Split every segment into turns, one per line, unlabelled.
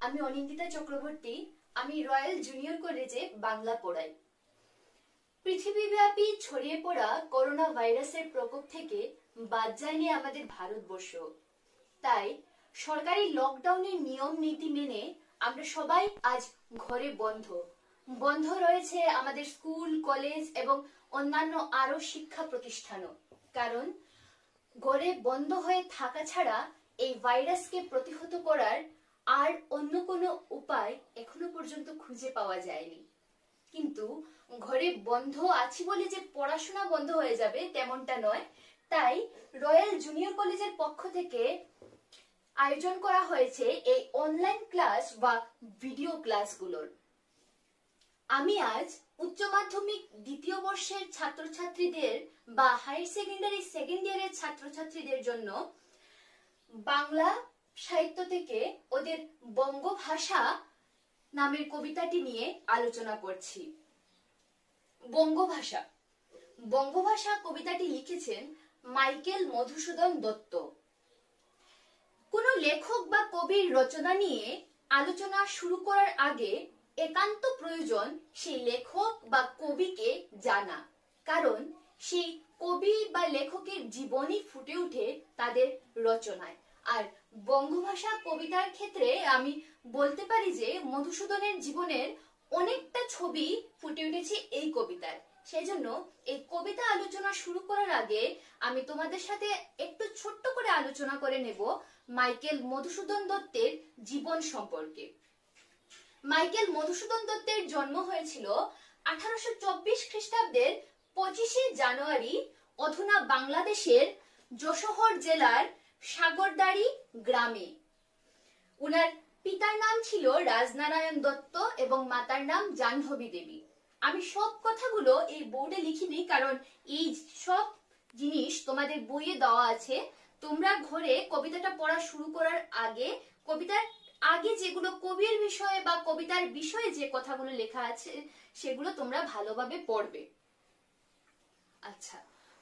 আমি অনিন্দিতা চক্রবর্তী, আমি royal junior কলেজে বাংলা পড়াই। পৃথিবীব্যাপী ছড়িয়ে পড়া করোনা ভাইরাসের প্রকোপ থেকে বাদ যায়নি আমাদের ভারতবর্ষ। তাই সরকারি লকডাউনের নিয়ম নীতি মেনে আমরা সবাই আজ ঘরে বন্ধ। বন্ধ রয়েছে আমাদের স্কুল, কলেজ এবং অন্যান্য আরও শিক্ষা প্রতিষ্ঠানও। কারণ ঘরে বন্ধ হয়ে থাকা ছাড়া এই ভাইরাসকে প্রতিহত করার আর অন্য কোনো উপায় এখনও পর্যন্ত খুঁজে পাওয়া যায়নি। কিন্তু ঘরে বন্ধ আছি বলে যে পড়াশোনা বন্ধ হয়ে যাবে তেমনটা নয়, তাই রয়্যাল জুনিয়র কলেজের পক্ষ থেকে আয়োজন করা হয়েছে এই অনলাইন ক্লাস বা ভিডিও ক্লাসগুলোর। আমি আজ উচ্চ মাধ্যমিক দ্বিতীয় বর্ষের ছাত্রছাত্রীদের বা হায়ার সেকেন্ডারি সেকেন্ড ইয়ারের ছাত্রছাত্রীদের জন্য বাংলা সাহিত্য থেকে ওদের বঙ্গভাষা নামের কবিতাটি নিয়ে আলোচনা করছি। বঙ্গভাষা। বঙ্গভাষা কবিতাটি লিখেছেন মাইকেল মধুসূদন দত্ত। কোন লেখক বা কবির রচনা নিয়ে আলোচনা শুরু করার আগে একান্ত প্রয়োজন সেই লেখক বা কবিকে জানা। কারণ সেই কবি বা লেখকের জীবনই ফুটে ওঠে তাদের রচনায়। আর বঙ্গভাষা কবিতার ক্ষেত্রে আমি বলতে পারি যে মধুসূদনের জীবনের অনেকটা ছবি ফুটে উঠেছে এই কবিতায় সেজন্য এই কবিতা আলোচনা শুরু করার আগে আমি তোমাদের সাথে একটু ছোট্ট করে আলোচনা করে নেব মাইকেল মধুসূদন দত্তের জীবন সম্পর্কে। মাইকেল মধুসূদন দত্তের জন্ম হয়েছিল আঠারোশো চব্বিশ খ্রিস্টাব্দের পঁচিশে জানুয়ারি অধুনা বাংলাদেশের যশোহর জেলার সাগরদাড়ি গ্রামে। উনার পিতার নাম ছিল রাজনারায়ণ দত্ত এবং মাতার নাম জাহ্নবী দেবী। আমি সব কথাগুলো এই বোর্ডে লিখিনি কারণ এই সব জিনিস তোমাদের বইয়ে দেওয়া আছে। তোমরা ঘরে কবিতাটা পড়া শুরু করার আগে, কবিতার আগে যেগুলো কবির বিষয়ে বা কবিতার বিষয়ে যে কথাগুলো লেখা আছে, সেগুলো তোমরা ভালোভাবে পড়বে। আচ্ছা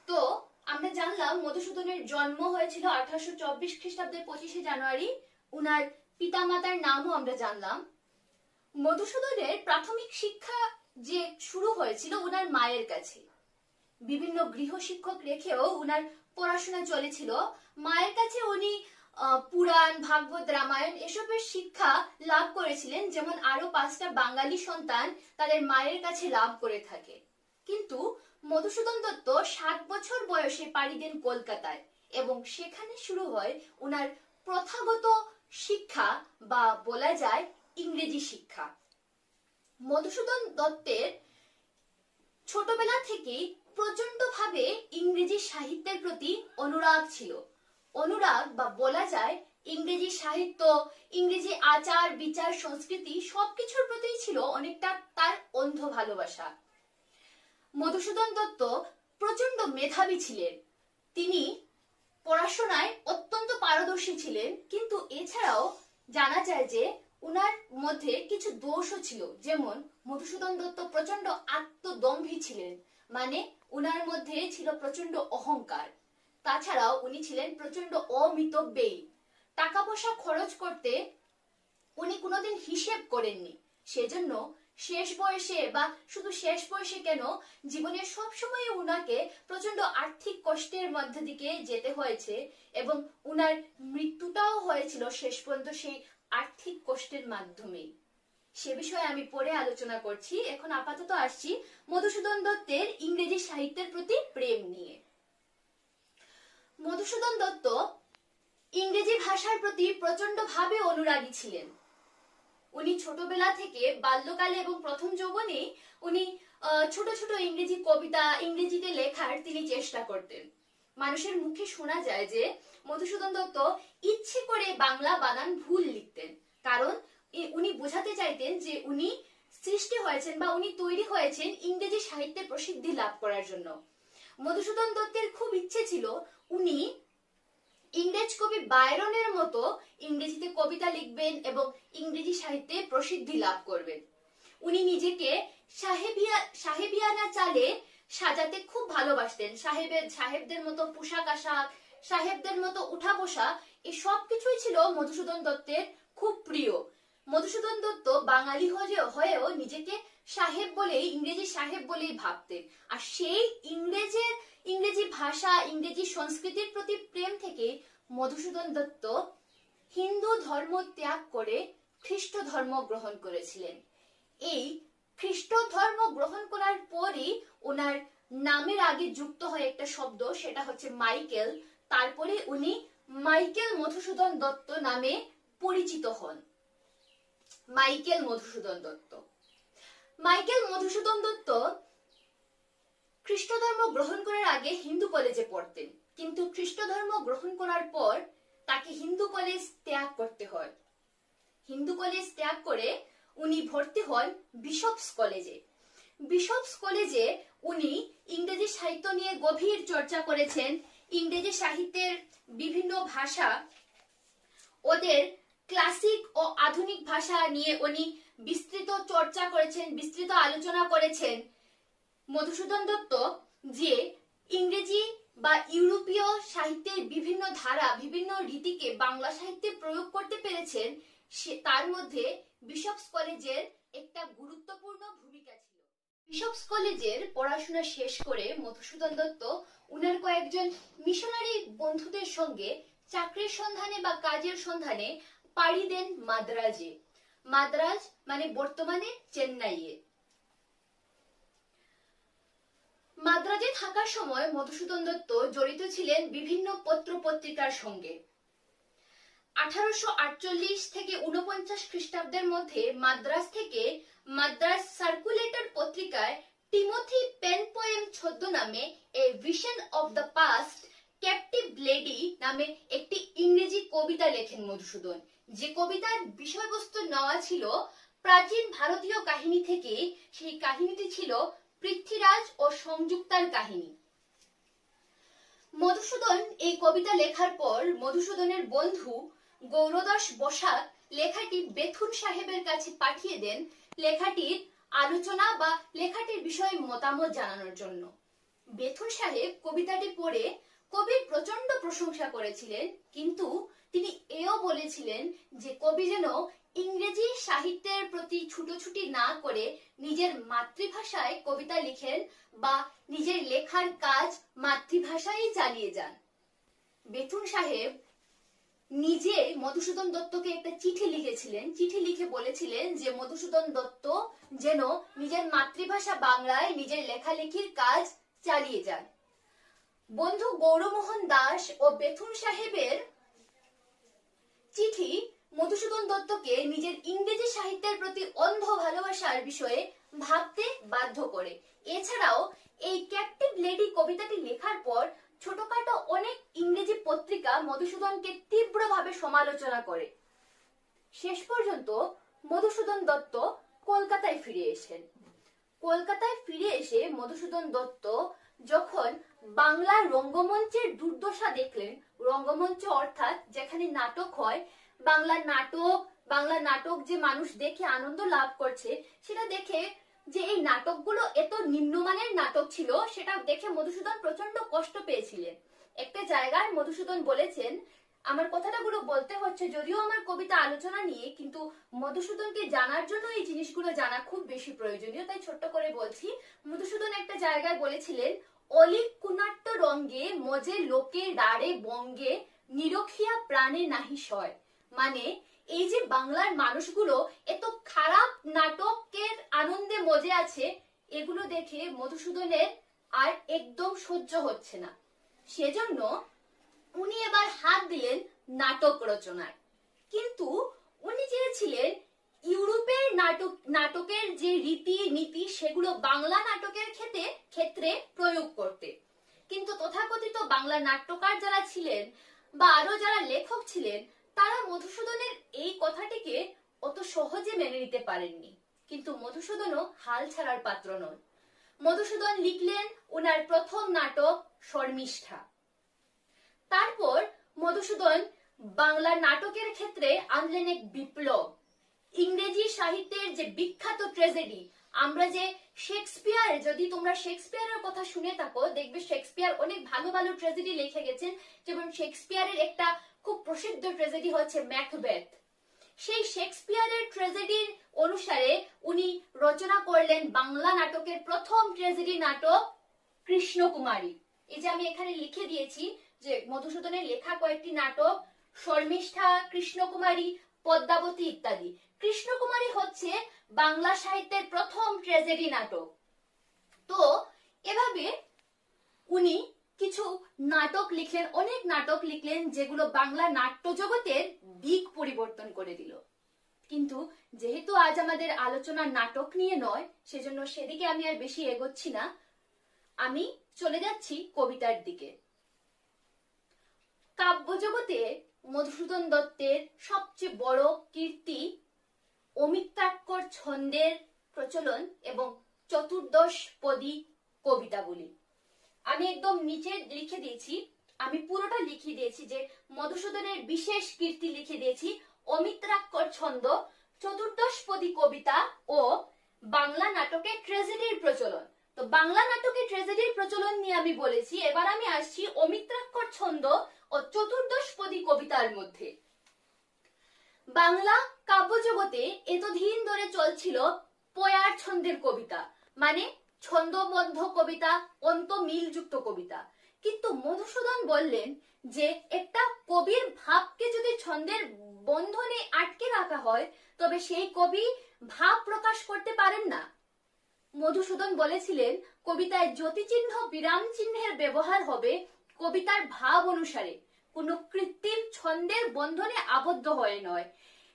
তো আমরা জানলাম মধুসূদনের জন্ম হয়েছিল আঠারোশো চব্বিশ খ্রিস্টাব্দের পঁচিশে জানুয়ারি। উনার পিতামাতার নামও আমরা জানলাম। মধুসূদনের প্রাথমিক শিক্ষা যে শুরু হয়েছিল উনার মায়ের কাছে। বিভিন্ন গৃহ শিক্ষক রেখেও উনার পড়াশোনা চলেছিল। মায়ের কাছে উনি পুরাণ, ভাগবত, রামায়ণ এসবের শিক্ষা লাভ করেছিলেন। যেমন আরও পাঁচটা বাঙালি সন্তান তাদের মায়ের কাছে লাভ করে থাকে। কিন্তু মধুসূদন দত্ত সাত বছর বয়সে পাড়ি দেন কলকাতায় এবং সেখানে শুরু হয় উনার প্রথাগত শিক্ষা বা বলা যায় ইংরেজি শিক্ষা। মধুসূদন দত্তের ছোটবেলা থেকেই প্রচণ্ড ভাবে ইংরেজি সাহিত্যের প্রতি অনুরাগ ছিল। অনুরাগ বা বলা যায় ইংরেজি সাহিত্য, ইংরেজি আচার, বিচার, সংস্কৃতি সবকিছুর প্রতি ছিল অনেকটা তার অন্ধ ভালোবাসা। মধুসূদন দত্ত প্রচণ্ড মেধাবী ছিলেন। তিনি পড়াশোনায় অত্যন্ত পারদর্শী ছিলেন, কিন্তু এছাড়াও জানা যায় যে উনার মধ্যে কিছু দোষও ছিল, যেমন মধুসূদন দত্ত প্রচণ্ড আত্মদম্ভী ছিলেন মানে উনার মধ্যে ছিল প্রচণ্ড অহংকার। তাছাড়াও উনি ছিলেন প্রচণ্ড অমিতব্যয়ী। টাকা পয়সা খরচ করতে উনি কোনোদিন হিসেব করেননি, সেজন্য শেষ বয়সে বা শুধু শেষ বয়সে কেন জীবনের সব সময় উনাকে প্রচণ্ড আর্থিক কষ্টের মধ্যে দিকে যেতে হয়েছে এবং উনার মৃত্যুটাও হয়েছিল শেষ পর্যন্ত সেই আর্থিক কষ্টের মাধ্যমে। সে বিষয়ে আমি পরে আলোচনা করছি। এখন আপাতত আসছি মধুসূদন দত্তের ইংরেজি সাহিত্যের প্রতি প্রেম নিয়ে। মধুসূদন দত্ত ইংরেজি ভাষার প্রতি প্রচণ্ড ভাবে অনুরাগী ছিলেন। উনি ছোটবেলা থেকে বাল্যকালে এবং প্রথম যৌবনে উনি ছোট ছোট ইংরেজি কবিতা, ইংরেজিতে লেখার তিনি চেষ্টা করতেন। মানুষের মুখে শোনা যায় যে মধুসূদন দত্ত ইচ্ছে করে বাংলা বানান ভুল লিখতেন। কারণ উনি বোঝাতে চাইতেন যে উনি সৃষ্টি হয়েছেন বা উনি তৈরি হয়েছেন ইংরেজি সাহিত্যে প্রসিদ্ধি লাভ করার জন্য। মধুসূদন দত্তের খুব ইচ্ছে ছিল উনি ইংরেজ কবি বায়রনের মতো ইংরেজিতে কবিতা লিখবেন এবং ইংরেজি সাহিত্যে প্রসিদ্ধি লাভ করবেন। উনি নিজেকে সাহেবিয়া, সাহেবিয়ানা চালে সাজাতে খুব ভালোবাসতেন। সাহেবের, সাহেবদের মতো পোশাক আশাক, সাহেবদের মতো উঠা বসা এই সব কিছুই ছিল মধুসূদন দত্তের খুব প্রিয়। মধুসূদন দত্ত বাঙালি হয়ে- হয়েও নিজেকে সাহেব বলেই, ইংরেজি সাহেব বলেই ভাবতেন। আর সেই ইংরেজের ইংরেজি ভাষা, ইংরেজি সংস্কৃতির প্রতি প্রেম থেকে মধুসূদন দত্ত হিন্দু ধর্ম ত্যাগ করে খ্রিস্ট ধর্ম গ্রহণ করেছিলেন। এই খ্রিস্ট ধর্ম গ্রহণ করার পরই ওনার নামের আগে যুক্ত হয় একটা শব্দ, সেটা হচ্ছে মাইকেল। তারপরে উনি মাইকেল মধুসূদন দত্ত নামে পরিচিত হন। মাইকেল মধুসূদন দত্ত। মাইকেল মধুসূদন দত্ত খ্রিস্ট ধর্ম গ্রহণ করার আগে হিন্দু কলেজে পড়তেন। কিন্তু খ্রিস্ট ধর্ম গ্রহণ করার পর তাকে হিন্দু কলেজ ত্যাগ করতে হয়। হিন্দু কলেজ ত্যাগ করে উনি ভর্তি হন বিশপস কলেজে। বিশপস কলেজে উনি ইংরেজি সাহিত্য নিয়ে গভীর চর্চা করেছেন। ইংরেজি সাহিত্যের বিভিন্ন ভাষা, ওদের ক্লাসিক ও আধুনিক ভাষা নিয়ে উনি বিস্তৃত চর্চা করেছেন, বিস্তৃত আলোচনা করেছেন। মধুসূদন দত্ত যে ইংরেজি বা ইউরোপীয় সাহিত্যের বিভিন্ন ধারা, বিভিন্ন রীতিকে বাংলা সাহিত্যে প্রয়োগ করতে পেরেছেন, সে তার মধ্যে বিশপস কলেজের একটা গুরুত্বপূর্ণ ভূমিকা ছিল। বিশপস কলেজের পড়াশোনা শেষ করে মধুসূদন দত্ত উনার কয়েকজন মিশনারি বন্ধুদের সঙ্গে চাকরির সন্ধানে বা কাজের সন্ধানে পাড়ি দেন মাদ্রাজে। মাদ্রাজ মানে বর্তমানে চেন্নাইয়ে। মাদ্রাজে থাকার সময় মধুসূদন দত্ত জড়িত ছিলেন বিভিন্ন পত্র পত্রিকার সঙ্গে। আঠারোশো আটচল্লিশ থেকে উনপঞ্চাশ খ্রিস্টাব্দের মধ্যে মাদ্রাজ থেকে মাদ্রাজ সার্কুলেটর পত্রিকায় Timothy pen poem a vision of the past captive lady নামে একটি ইংরেজি কবিতা লেখেন মধুসূদন। যে কবিতার বিষয়বস্তু নেওয়া ছিল প্রাচীন ভারতীয় কাহিনী থেকে, সেই কাহিনীটি ছিল পৃথ্বীরাজ ও সংযুক্তার কাহিনী। মধুসূদন এই কবিতা লেখার পর মধুসূদনের বন্ধু গৌরদাস বসাক লেখাটি বেথুন সাহেবের কাছে পাঠিয়ে দেন লেখাটির আলোচনা বা লেখাটির বিষয়ে মতামত জানানোর জন্য। বেথুন সাহেব কবিতাটি পড়ে কবির প্রচণ্ড প্রশংসা করেছিলেন, কিন্তু তিনি এও বলেছিলেন যে কবি যেন ইংরেজি সাহিত্যের প্রতি ছুটোছুটি না করে নিজের মাতৃভাষায় কবিতা লিখেন বা নিজের লেখার কাজ মাতৃভাষায় চালিয়ে যান। বেথুন সাহেব নিজে মধুসূদন দত্তকে একটা চিঠি লিখেছিলেন। চিঠি লিখে বলেছিলেন যে, মধুসূদন দত্ত যেন নিজের মাতৃভাষা বাংলায় নিজের লেখালেখির কাজ চালিয়ে যান। বন্ধু গৌরমোহন দাস ও বেথুন সাহেবের চিঠি মধুসূদন দত্তকে নিজের ইংরেজি সাহিত্যের প্রতি অন্ধ ভালোবাসার বিষয়ে ভাবতে বাধ্য করে। এছাড়াও এই ক্যাপটিভ লেডি কবিতাটি লেখার পর ছোটখাটো অনেক ইংরেজি পত্রিকা মধুসূদনকে তীব্রভাবে সমালোচনা করে। শেষ পর্যন্ত মধুসূদন দত্ত কলকাতায় ফিরে এসেন। কলকাতায় ফিরে এসে মধুসূদন দত্ত যখন বাংলার রঙ্গমঞ্চের দুর্দশা দেখলেন, রঙ্গমঞ্চ অর্থাৎ যেখানে নাটক হয় বাংলা নাটক বাংলা নাটক যে মানুষ দেখে আনন্দ লাভ করছে, সেটা দেখে যে এই নাটকগুলো এত নিম্নমানের নাটক ছিল, সেটা দেখে মধুসূদন প্রচণ্ড কষ্ট পেয়েছিলেন। একটা জায়গায় মধুসূদন বলেছেন, আমার কথাটা গুলো বলতে হচ্ছে যদিও আমার কবিতা আলোচনা নিয়ে, কিন্তু মধুসূদনকে জানার জন্য এই জিনিসগুলো জানা খুব বেশি প্রয়োজনীয়। তাই ছোট্ট করে বলছি, মধুসূদন একটা জায়গায় বলেছিলেন অলিক কুনাট্য রঙ্গে, মজে লোকে ডারে বঙ্গে, নিরখিয়া প্রাণে নাহি সয়। মানে এই যে বাংলার মানুষগুলো এত খারাপ নাটকের আনন্দে মজে আছে, এগুলো দেখে মধুসূদনের আর একদম সহ্য হচ্ছে না। সেজন্য উনি এবার হাত দিলেন নাটক রচনায়। কিন্তু উনি চেয়েছিলেন ইউরোপের নাটক, নাটকের যে রীতি নীতি সেগুলো বাংলা নাটকের ক্ষেত্রে ক্ষেত্রে প্রয়োগ করতে। কিন্তু তথাকথিত বাংলা নাট্যকার যারা ছিলেন বা আরও যারা লেখক ছিলেন তারা মধুসূদনের এই কথাটিকে অত সহজে মেনে নিতে পারেননি। কিন্তু মধুসূদনও হাল ছাড়ার পাত্র নন। মধুসূদন লিখলেন ওনার প্রথম নাটক শর্মিষ্ঠা। তারপর মধুসূদন বাংলা নাটকের ক্ষেত্রে আনলেন এক বিপ্লব। ইংরেজি সাহিত্যের যে বিখ্যাত ট্রেজেডি, আমরা যে শেক্সপিয়ার, যদি তোমরা শেক্সপিয়ারের কথা শুনে থাকো, দেখবে শেক্সপিয়ার অনেক ভালো ভালো ট্রেজেডি লিখে গেছেন, যেমন শেক্সপিয়ারের একটা খুব প্রসিদ্ধ ট্রেজেডি হচ্ছে ম্যাকবেথ সেই শেক্সপিয়ারের ট্রেজেডির অনুসারে উনি রচনা করলেন বাংলা নাটকের প্রথম ট্রেজেডি নাটক কৃষ্ণকুমারী। এই যে আমি এখানে লিখে দিয়েছি যে মধুসূদনের লেখা কয়েকটি নাটক, শর্মিষ্ঠা, কৃষ্ণকুমারী, পদ্মাবতী ইত্যাদি। কৃষ্ণকুমারী হচ্ছে বাংলা সাহিত্যের প্রথম ট্রেজেডি নাটক। তো এভাবে নাটক লিখলেন, অনেক নাটক লিখলেন যেগুলো বাংলা নাট্য জগতের দিক পরিবর্তন করে দিল। কিন্তু যেহেতু আজ আমাদের আলোচনা নাটক নিয়ে নয়, সেজন্য সেদিকে আমি আর বেশি এগোচ্ছি না। আমি চলে যাচ্ছি কবিতার দিকে। কাব্য জগতে মধুসূদন দত্তের সবচেয়ে বড় কীর্তি অমিত্রাক্ষর ছন্দের প্রচলন এবং চতুর্দশ পদী কবিতাগুলি। আমি একদম নিচে লিখে দিয়েছি। আমি পুরোটা লিখে দিয়েছি যে মধুসূদনের বিশেষ কীর্তি লিখে দিয়েছি। অমিত্রাক্ষর ছন্দ চতুর্দশ পদী কবিতা ও বাংলা নাটকে ট্রেজেডির প্রচলন। তো বাংলা নাটকে ট্রেজেডির প্রচলন নিয়ে আমি বলেছি, এবার আমি আসছি অমিত্রাক্ষর ছন্দ ও চতুর্দশ পদী কবিতার মধ্যে। বাংলা কাব্যজগতে এতদিন ধরে চলছিল পয়ার ছন্দের কবিতা মানে ছন্দবদ্ধ কবিতা অন্ত মিলযুক্ত কবিতা। কিন্তু মধুসূদন বললেন যে, একটা কবির ভাবকে যদি ছন্দের বন্ধনে আটকে রাখা হয়, তবে সেই কবি ভাব প্রকাশ করতে পারেন না। মধুসূদন বলেছিলেন, কবিতায় জ্যোতিচিহ্ন বিরাম চিহ্নের ব্যবহার হবে কবিতার ভাব অনুসারে। কোনো কৃত্রিম ছন্দের বন্ধনে আবদ্ধ হয়ে নয়।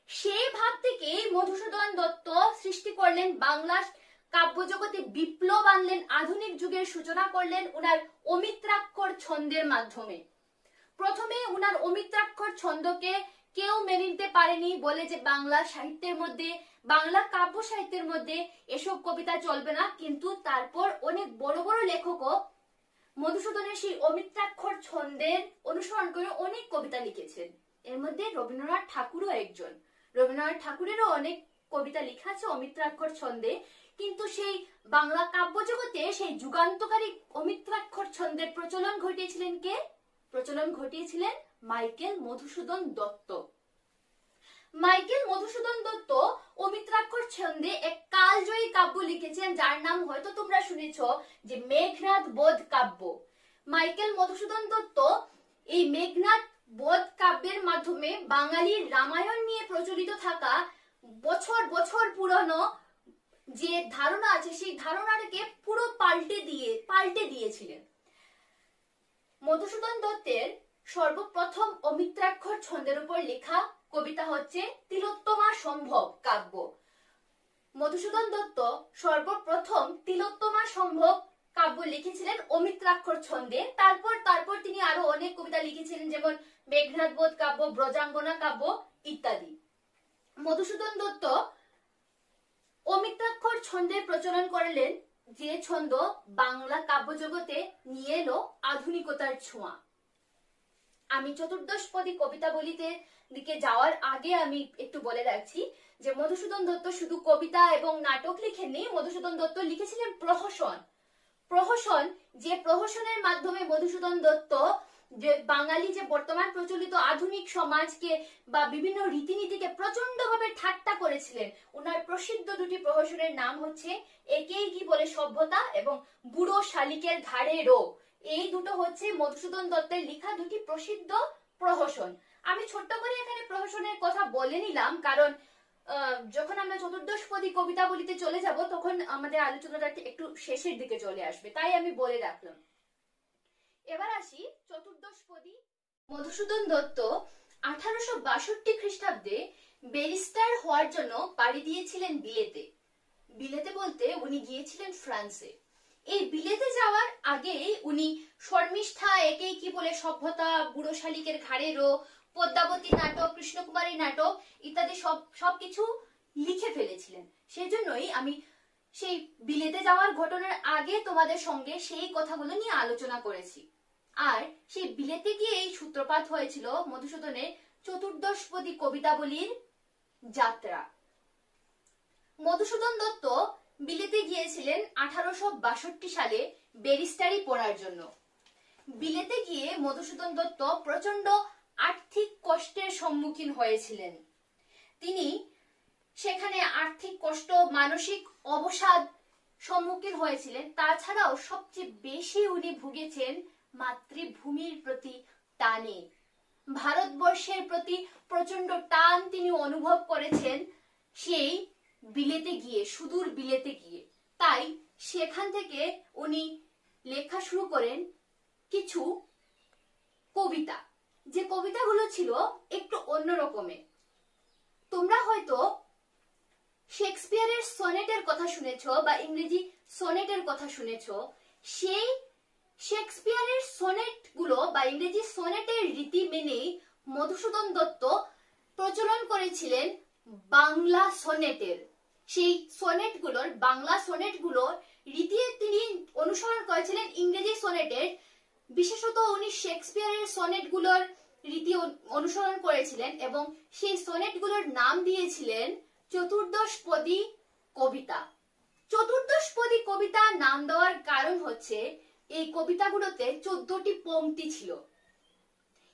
সেই ভাব থেকেই মধুসূদন দত্ত সৃষ্টি করলেন বাংলা কাব্যজগতে বিপ্লব আনলেন, আধুনিক যুগের সূচনা করলেন উনার অমিত্রাক্ষর ছন্দের মাধ্যমে। প্রথমে উনার অমিত্রাক্ষর ছন্দকে কেউ মেনে নিতে পারেনি বলে যে বাংলা সাহিত্যের মধ্যে, বাংলা কাব্য সাহিত্যের মধ্যে এসব কবিতা চলবে না, কিন্তু তারপর অনেক বড় বড় লেখকও মধুসূদনের সেই অমিত্রাক্ষর ছন্দের অনুসরণ করে অনেক কবিতা লিখেছেন। এর মধ্যে রবীন্দ্রনাথ ঠাকুরও একজন। রবীন্দ্রনাথ ঠাকুরেরও অনেক কবিতা লেখা আছে অমিত্রাক্ষর ছন্দে। কিন্তু সেই বাংলা কাব্য জগতে সেই যুগান্তকারী অমিত্রাক্ষর ছন্দের প্রচলন ঘটিয়েছিলেন কে? প্রচলন ঘটিয়েছিলেন মাইকেল মধুসূদন দত্ত। মাইকেল মধুসূদন দত্ত অমিত্রাক্ষর ছন্দে এক কালজয়ী কাব্য লিখেছেন, যার নাম হয়তো তোমরা শুনেছ যে মেঘনাথ বোধ কাব্য। মাইকেল মধুসূদন দত্ত এই মেঘনাথ বোধ কাব্যের মাধ্যমে বাঙালির রামায়ণ নিয়ে প্রচলিত থাকা বছর বছর পুরনো যে ধারণা আছে, সেই ধারণাটাকে পুরো পাল্টে দিয়ে, পাল্টে দিয়েছিলেন। মধুসূদন দত্তের সর্বপ্রথম অমিত্রাক্ষর ছন্দের উপর লেখা কবিতা হচ্ছে, তিলোত্তমা সম্ভব কাব্য। মধুসূদন দত্ত সর্বপ্রথম তিলোত্তমা সম্ভব কাব্য লিখেছিলেন অমিত্রাক্ষর ছন্দে। তারপর তারপর তিনি আরও অনেক কবিতা লিখেছিলেন, যেমন মেঘনাথ বোধ কাব্য, ব্রজাঙ্গনা কাব্য ইত্যাদি। মধুসূদন দত্ত অমিত্রাক্ষর ছন্দের প্রচলন করলেন যে ছন্দ বাংলা কাব্যজগতে নিয়ে এলো আধুনিকতার ছোঁয়া। আমি চতুর্দশ চতুর্দশপদী কবিতা বলিতে দিকে যাওয়ার আগে আমি একটু বলে রাখছি যে মধুসূদন দত্ত শুধু কবিতা এবং নাটক লিখেননি, মধুসূদন দত্ত লিখেছিলেন প্রহসন। প্রহসন, যে প্রহসনের মাধ্যমে মধুসূদন দত্ত যে বাঙালি যে বর্তমান প্রচলিত আধুনিক সমাজকে বা বিভিন্ন রীতিনীতিকে প্রচণ্ড ভাবে ঠাট্টা করেছিলেন, ওনার প্রসিদ্ধ দুটি প্রহসনের নাম হচ্ছে একেই কি বলে সভ্যতা এবং বুড়ো শালিকের ঘাড়ে রো এই দুটো হচ্ছে মধুসূদন দত্তের লেখা দুটি প্রসিদ্ধ প্রহসন। আমি ছোট্ট করে এখানে প্রহসনের কথা বলে নিলাম, কারণ যখন আমরা চতুর্দশপদী কবিতা বলিতে চলে যাব, তখন আমাদের আলোচনাটা একটু শেষের দিকে চলে আসবে, তাই আমি বলে রাখলাম। এবার আসি চতুর্দশপদী মধুসূদন দত্ত আঠারোশো বাষট্টি খ্রিস্টাব্দে ব্যারিস্টার হওয়ার জন্য পাড়ি দিয়েছিলেন বিলেতে। বিলেতে বলতে উনি গিয়েছিলেন ফ্রান্সে। এই বিলেতে যাওয়ার আগে উনি শর্মিষ্ঠা, একেই কি বলে, সভ্যতা বুড়ো শালিকের ঘাড়ে রো, পদ্মাবতী নাটক, কৃষ্ণকুমারী নাটক ইত্যাদি সব, সবকিছু লিখে ফেলেছিলেন। সেজন্যই আমি সেই বিলেতে যাওয়ার ঘটনার আগে তোমাদের সঙ্গে সেই কথাগুলো নিয়ে আলোচনা করেছি। আর সেই বিলেতে গিয়ে এই সূত্রপাত হয়েছিল মধুসূদনের চতুর্দশপদী কবিতাবলীর যাত্রা। মধুসূদন দত্ত বিলেতে গিয়েছিলেন আঠারোশো বাষট্টি সালে ব্যারিস্টারি পড়ার জন্য। বিলেতে গিয়ে মধুসূদন দত্ত প্রচণ্ড আর্থিক কষ্টের সম্মুখীন হয়েছিলেন। তিনি সেখানে আর্থিক কষ্ট, মানসিক অবসাদ সম্মুখীন হয়েছিলেন। তাছাড়াও সবচেয়ে বেশি উনি ভুগেছেন মাতৃভূমির প্রতি টানে। ভারতবর্ষের প্রতি প্রচণ্ড টান তিনি অনুভব করেছেন সেই বিলেতে গিয়ে, সুদূর বিলেতে গিয়ে। তাই সেখান থেকে উনি লেখা শুরু করেন কিছু কবিতা। যে কবিতাগুলো ছিল একটু অন্য রকমের। তোমরা হয়তো শেক্সপিয়ারের সনেটের কথা শুনেছ বা ইংরেজি সনেটের কথা শুনেছ, সেই শেক্সপিয়ারের সনেটগুলো বা ইংরেজি সনেটের রীতি মেনে মধুসূদন দত্ত প্রচলন করেছিলেন বাংলা সনেটের। সেই সনেটগুলোর বাংলা সনেটগুলোর রীতি তিনি অনুসরণ করেছিলেন ইংরেজি সনেটের। বিশেষত উনি শেক্সপিয়ারের সনেটগুলোর রীতি অনুসরণ করেছিলেন এবং সেই সনেটগুলোর নাম দিয়েছিলেন চতুর্দশপদী কবিতা। চতুর্দশপদী কবিতা নাম দেওয়ার কারণ হচ্ছে, এই কবিতাগুলোতে চোদ্দটি পংক্তি ছিল।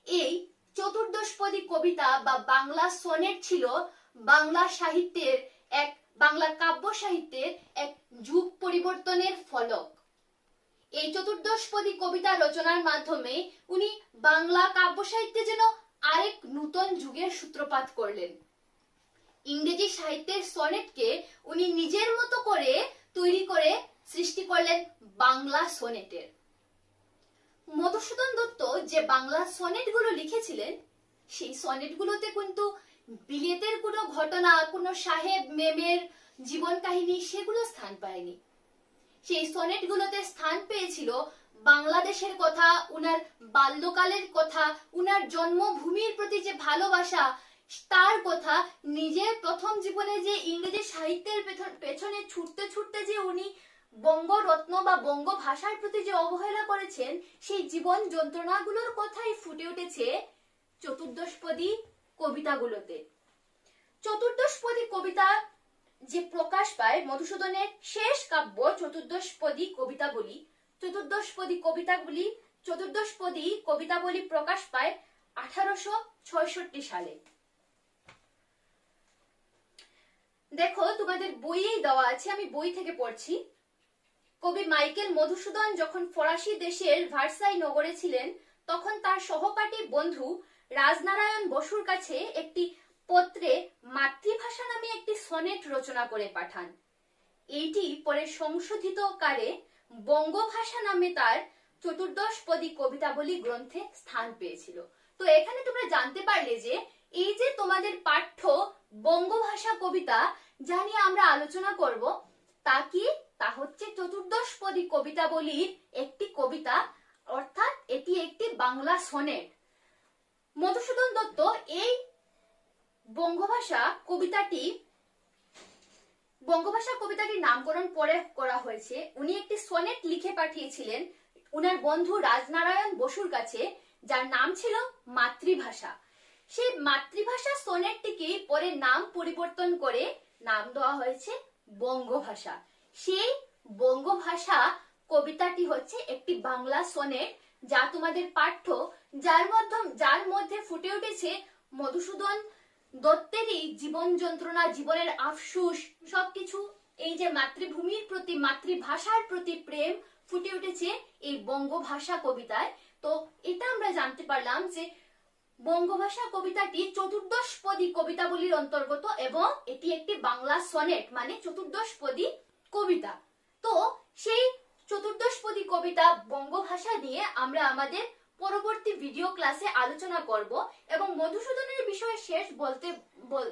এই চতুর্দশপদী কবিতা বা বাংলা সনেট ছিল বাংলা সাহিত্যের এক, বাংলা কাব্য সাহিত্যের এক যুগ পরিবর্তনের ফলক। এই চতুর্দশপদী কবিতা রচনার মাধ্যমে উনি বাংলা কাব্য সাহিত্যে যেন আরেক নূতন যুগের সূত্রপাত করলেন। ইংরেজি সাহিত্যের সনেটকে উনি নিজের মতো করে তৈরি করে সৃষ্টি করলেন বাংলা সনেটের। মধুসূদন দত্ত যে বাংলা সনেটগুলো লিখেছিলেন, সেই সনেটগুলোতে কিন্তু বিলেতের কোনো ঘটনা, কোনো সাহেব মেমের জীবন কাহিনী সেগুলো স্থান পায়নি। সেই সনেটগুলোতে স্থান পেয়েছিল বাংলাদেশের কথা, উনার বাল্যকালের কথা, উনার জন্মভূমির প্রতি যে ভালোবাসা তার কথা নিজের প্রথম জীবনে যে ইংরেজি সাহিত্যের পেছনে ছুটতে ছুটতে যে উনি বঙ্গরত্ন বা বঙ্গ ভাষার প্রতি যে অবহেলা করেছেন, সেই জীবন যন্ত্রণাগুলোর কথাই ফুটে উঠেছে চতুর্দশপদী কবিতাগুলোতে। চতুর্দশপদী কবিতা যে প্রকাশ পায় মধুসূদনের শেষ কাব্য চতুর্দশপদী কবিতাবলী। চতুর্দশপদী কবিতাগুলি, চতুর্দশপদী কবিতাবলী প্রকাশ পায় আঠারোশো সালে। দেখো, তোমাদের বইয়েই দেওয়া আছে, আমি বই থেকে পড়ছি। কবি মাইকেল মধুসূদন যখন ফরাসি দেশের ভার্সাই নগরে ছিলেন, তখন তার সহপাঠী বন্ধু রাজনারায়ণ বসুর কাছে একটি পত্রে মাতৃভাষা নামে একটি সনেট রচনা করে পাঠান। এইটি পরে সংশোধিত কারে বঙ্গভাষা নামে তার চতুর্দশপদী কবিতাবলী গ্রন্থে স্থান পেয়েছিল। তো এখানে তোমরা জানতে পারলে যে, এই যে তোমাদের পাঠ্য বঙ্গভাষা কবিতা যা নিয়ে আমরা আলোচনা করব, তা কি? তা হচ্ছে চতুর্দশপদী কবিতাবলীর একটি কবিতা, অর্থাৎ এটি একটি বাংলা সনেট। মধুসূদন দত্ত এই বঙ্গভাষা কবিতাটি, বঙ্গভাষা কবিতাটির নামকরণ পরে করা হয়েছে। উনি একটি সনেট লিখে পাঠিয়েছিলেন। উনার বন্ধু রাজনারায়ণ বসুর কাছে, যার নাম ছিল মাতৃভাষা। সেই মাতৃভাষা সনেটটিকে পরে নাম পরিবর্তন করে নাম দেওয়া হয়েছে বঙ্গভাষা। সেই বঙ্গভাষা কবিতাটি হচ্ছে একটি বাংলা সনেট যা তোমাদের পাঠ্য, যার মাধ্যম যার মধ্যে ফুটে উঠেছে মধুসূদন দত্তেরই জীবন যন্ত্রণা, জীবনের আফসুস, সবকিছু। এই যে মাতৃভূমির প্রতি, মাতৃভাষার প্রতি প্রেম ফুটে উঠেছে এই বঙ্গভাষা কবিতায়। তো এটা আমরা জানতে পারলাম যে বঙ্গভাষা কবিতাটি চতুর্দশপদী কবিতাবলীর অন্তর্গত এবং এটি একটি বাংলা সনেট মানে চতুর্দশপদী কবিতা। তো সেই চতুর্দশপদী কবিতা বঙ্গভাষা নিয়ে আমরা আমাদের পরবর্তী ভিডিও ক্লাসে আলোচনা করব এবং মধুসূদনের বিষয়ে শেষ বলতে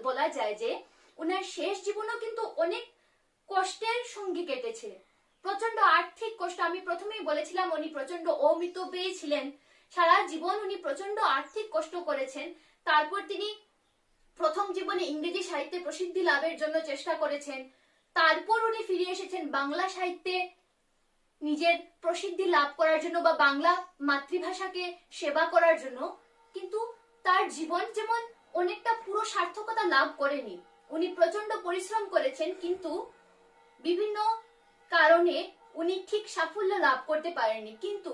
বলা যায় যে উনার শেষ জীবনও কিন্তু অনেক কষ্টের সঙ্গে কেটেছে। প্রচণ্ড আর্থিক কষ্ট, আমি প্রথমেই বলেছিলাম, উনি প্রচণ্ড অমিতব্যয়ী ছিলেন। সারা জীবন উনি প্রচণ্ড আর্থিক কষ্ট করেছেন। তারপর তিনি প্রথম জীবনে ইংরেজি সাহিত্যে প্রসিদ্ধি লাভের জন্য চেষ্টা করেছেন। তারপর উনি ফিরে এসেছেন বাংলা সাহিত্যে নিজের প্রসিদ্ধি লাভ করার জন্য বা বাংলা মাতৃভাষাকে সেবা করার জন্য। কিন্তু তার জীবন যেমন অনেকটা পুরো সার্থকতা লাভ করেনি, উনি প্রচণ্ড পরিশ্রম করেছেন, কিন্তু বিভিন্ন কারণে উনি ঠিক সাফল্য লাভ করতে পারেননি। কিন্তু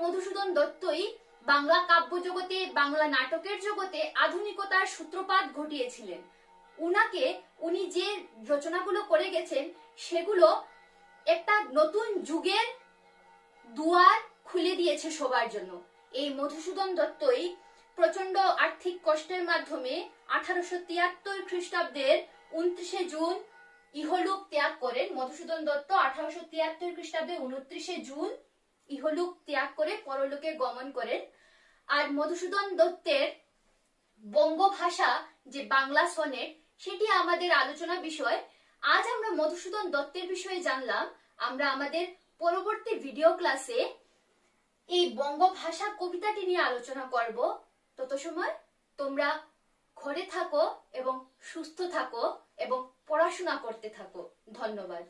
মধুসূদন দত্তই বাংলা কাব্য জগতে, বাংলা নাটকের জগতে আধুনিকতার সূত্রপাত ঘটিয়েছিলেন। উনাকে উনি যে রচনাগুলো করে গেছেন, সেগুলো একটা নতুন যুগের দুয়ার খুলে দিয়েছে সবার জন্য। এই মধুসূদন দত্তই প্রচণ্ড আর্থিক কষ্টের মাধ্যমে আঠারোশো তিয়াত্তর খ্রিস্টাব্দের উনত্রিশে জুন ইহলোক ত্যাগ করেন। মধুসূদন দত্ত আঠারোশো তিয়াত্তর খ্রিস্টাব্দে উনত্রিশে জুন ইহলোক ত্যাগ করে পরলোকে গমন করেন। আর মধুসূদন দত্তের বঙ্গভাষা যে বাংলা সনেট সেটি আমাদের আলোচনা বিষয়। আজ আমরা মধুসূদন দত্তের বিষয়ে জানলাম। আমরা আমাদের পরবর্তী ভিডিও ক্লাসে এই বঙ্গভাষা কবিতাটি নিয়ে আলোচনা করব। তত সময় তোমরা ঘরে থাকো এবং সুস্থ থাকো এবং পড়াশোনা করতে থাকো। ধন্যবাদ।